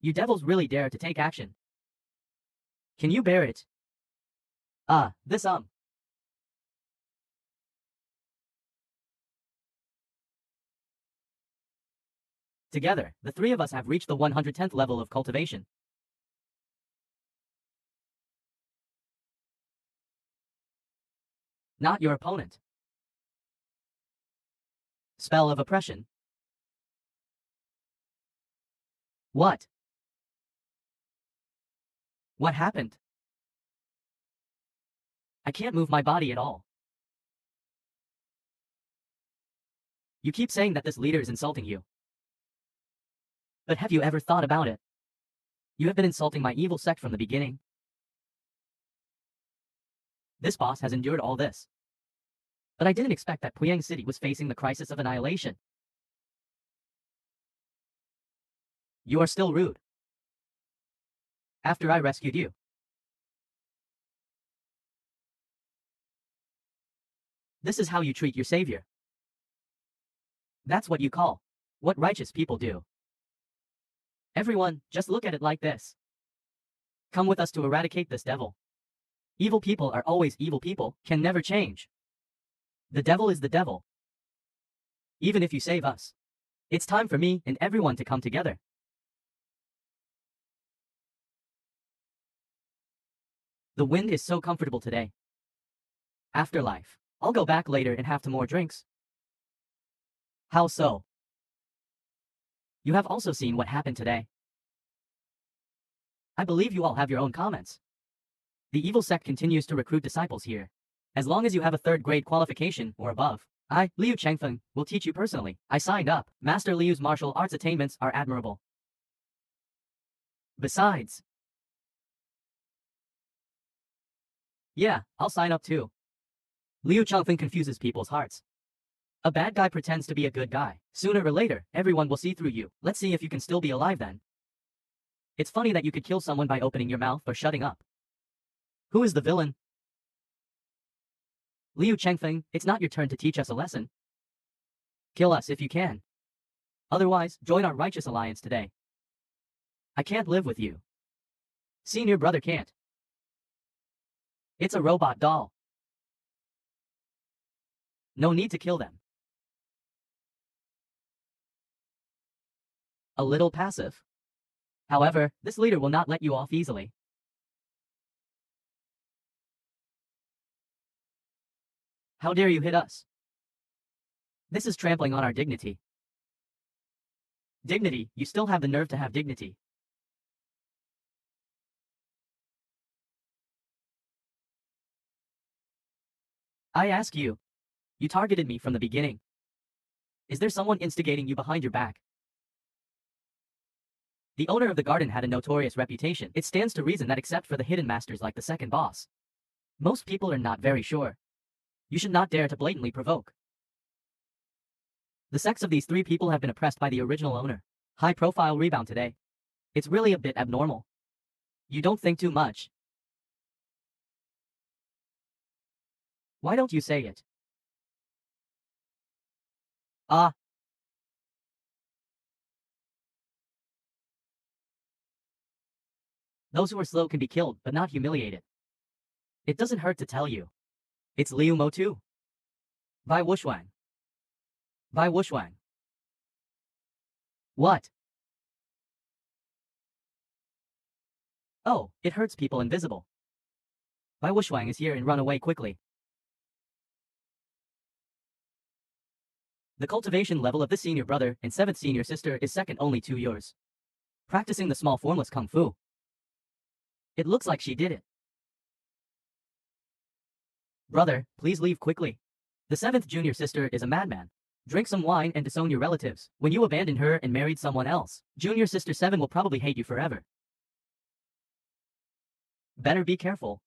You devils really dare to take action. Can you bear it? Ah, this um. Together, the three of us have reached the 110th level of cultivation. Not your opponent. Spell of oppression. What? What happened? I can't move my body at all. You keep saying that this leader is insulting you. But have you ever thought about it? You have been insulting my evil sect from the beginning. This boss has endured all this. But I didn't expect that Puyang City was facing the crisis of annihilation. You are still rude. After I rescued you. This is how you treat your savior. That's what you call what righteous people do. Everyone, just look at it like this. Come with us to eradicate this devil. Evil people are always evil people, can never change. The devil is the devil. Even if you save us. It's time for me and everyone to come together. The wind is so comfortable today. Afterlife. I'll go back later and have some more drinks. How so? You have also seen what happened today. I believe you all have your own comments. The evil sect continues to recruit disciples here. As long as you have a third grade qualification or above, I, Liu Chengfeng, will teach you personally. I signed up. Master Liu's martial arts attainments are admirable. Besides, yeah, I'll sign up too. Liu Chengfeng confuses people's hearts. A bad guy pretends to be a good guy. Sooner or later, everyone will see through you. Let's see if you can still be alive then. It's funny that you could kill someone by opening your mouth or shutting up. Who is the villain? Liu Chengfeng, it's not your turn to teach us a lesson. Kill us if you can. Otherwise, join our righteous alliance today. I can't live with you. Senior brother can't. It's a robot doll. No need to kill them. A little passive. However, this leader will not let you off easily. How dare you hit us? This is trampling on our dignity. Dignity, you still have the nerve to have dignity. I ask you. You targeted me from the beginning. Is there someone instigating you behind your back? The owner of the garden had a notorious reputation. It stands to reason that except for the hidden masters like the second boss, most people are not very sure. You should not dare to blatantly provoke. The sex of these three people have been oppressed by the original owner. High profile rebound today. It's really a bit abnormal. You don't think too much. Why don't you say it? Ah. Those who are slow can be killed, but not humiliated. It doesn't hurt to tell you. It's Liu Mo too. Bai Wushuang. Bai Wushuang. What? Oh, it hurts people invisible. Bai Wushuang is here and run away quickly. The cultivation level of the senior brother and seventh senior sister is second only to yours. Practicing the small formless kung fu. It looks like she did it. Brother, please leave quickly. The seventh junior sister is a madman. Drink some wine and disown your relatives. When you abandon her and married someone else, junior sister 7 will probably hate you forever. Better be careful.